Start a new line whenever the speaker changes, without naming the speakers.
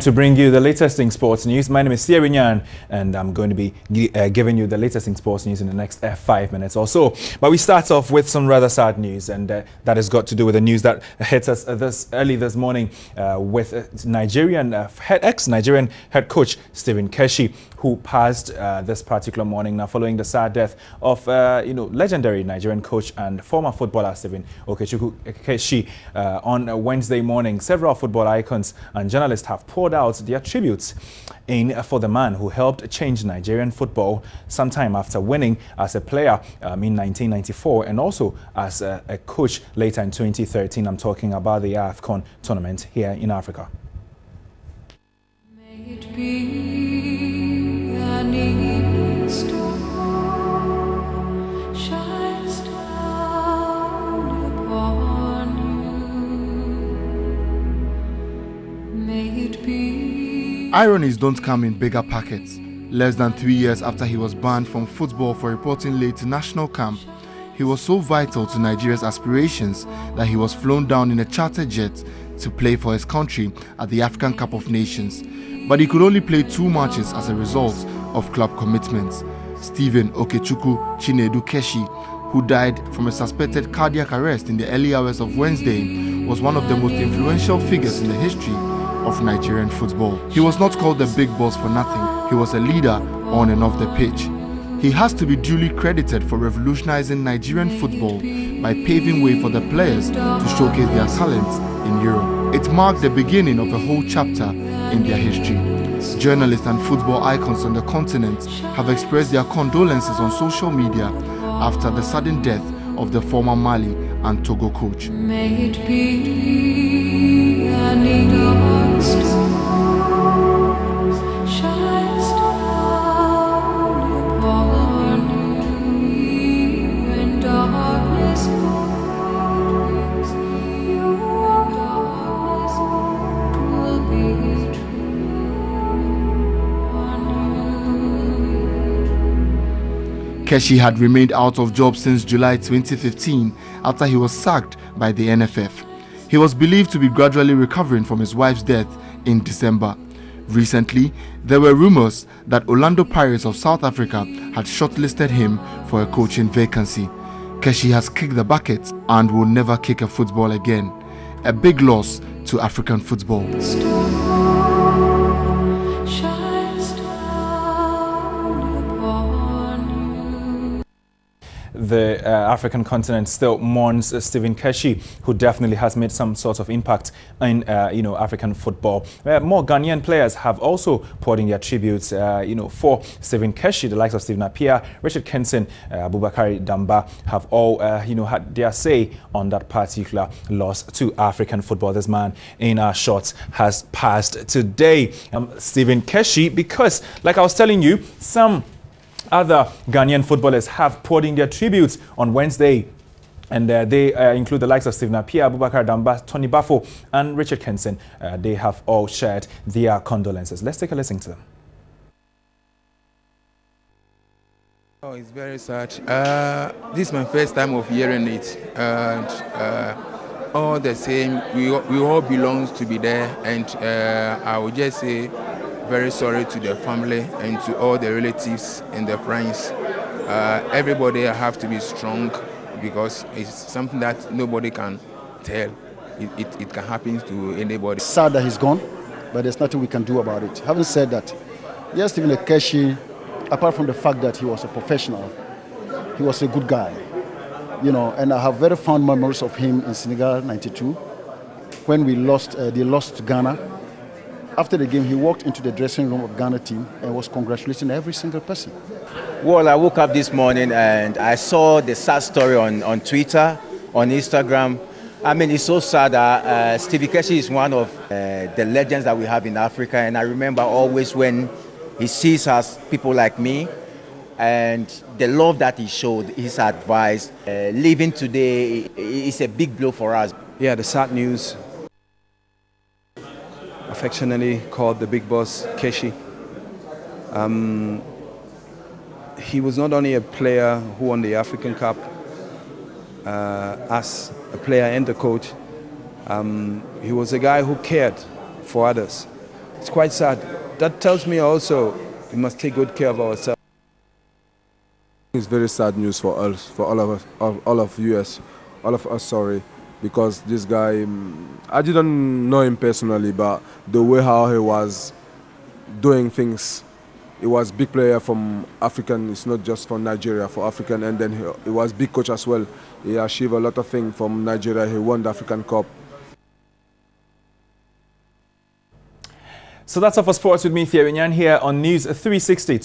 To bring you the latest in sports news. My name is Thierry Nyan, and I'm going to be uh, giving you the latest in sports news in the next uh, five minutes or so. But we start off with some rather sad news, and uh, that has got to do with the news that hit us uh, this early this morning uh, with uh, Nigerian ex-Nigerian head coach Stephen Keshi, who passed this particular morning now following the sad death of you know legendary Nigerian coach and former footballer Stephen Okechukwu Keshi on Wednesday morning. Several football icons and journalists have poured out their tributes in for the man who helped change Nigerian football sometime after winning as a player um, in 1994 and also as a, a coach later in 2013. I'm talking about the AFCON tournament here in Africa.
Ironies don't come in bigger packets. Less than three years after he was banned from football for reporting late to national camp, he was so vital to Nigeria's aspirations that he was flown down in a charter jet to play for his country at the African Cup of Nations. But he could only play two matches as a result of club commitments. Stephen Okechukwu Chinedu Keshi, who died from a suspected cardiac arrest in the early hours of Wednesday, was one of the most influential figures in the history of Nigerian football. He was not called the big boss for nothing. He was a leader on and off the pitch. He has to be duly credited for revolutionizing Nigerian football by paving way for the players to showcase their talents in Europe. It marked the beginning of a whole chapter in their history. Journalists and football icons on the continent have expressed their condolences on social media after the sudden death of the former Mali and Togo coach. Keshi had remained out of job since July 2015 after he was sacked by the NFF. He was believed to be gradually recovering from his wife's death in December. Recently, there were rumors that Orlando Pirates of South Africa had shortlisted him for a coaching vacancy. Keshi has kicked the bucket and will never kick a football again. A big loss to African football.
The uh, African continent still mourns uh, Stephen Keshi, who definitely has made some sort of impact in, uh, you know, African football. Uh, more Ghanaian players have also poured in their tributes, uh, you know, for Stephen Keshi. The likes of Stephen Appiah, Richard Kingson, uh, Abubakar Damba have all, you know, had their say on that particular loss to African football. This man in our shots has passed today. Um, Stephen Keshi, because, like I was telling you, some other Ghanaian footballers have poured in their tributes on Wednesday and uh, they uh, include the likes of Stephen Appiah, Abubakar Damba, Tony Baffoe, and Richard Kingson. Uh, they have all shared their condolences. Let's take a listen to them.
Oh, it's very sad. Uh, this is my first time of hearing it. And uh, all the same, we, we all belong to be there. And uh, I would just say very sorry to the family and to all the relatives and the friends. Uh, everybody have to be strong because it's something that nobody can tell. It, it, it can happen to anybody.
Sad that he's gone, but there's nothing we can do about it. Having said that, yes, Stephen Keshi, apart from the fact that he was a professional, he was a good guy. You know, and I have very fond memories of him in Senegal 92 when we lost, uh, they lost Ghana after the game, he walked into the dressing room of Ghana team and was congratulating every single person.
Well, I woke up this morning and I saw the sad story on, on Twitter, on Instagram. I mean, it's so sad that uh, Stevie Keshi is one of uh, the legends that we have in Africa. And I remember always when he sees us, people like me, and the love that he showed, his advice, uh, living today is a big blow for us.
Yeah, the sad news affectionately called the big boss Keshi. Um, he was not only a player who won the African Cup uh, as a player and a coach, um, he was a guy who cared for others. it's quite sad. That tells me also we must take good care of ourselves.
It's very sad news for us, for all of us, all of US, all of us. Sorry, because this guy, mm, I didn't know him personally, but the way how he was doing things, he was big player from African. It's not just from Nigeria, for African, and then he, he was big coach as well. He achieved a lot of things from Nigeria. He won the African Cup.
So that's all for sports with me, Thierry Nyan, here on News 360.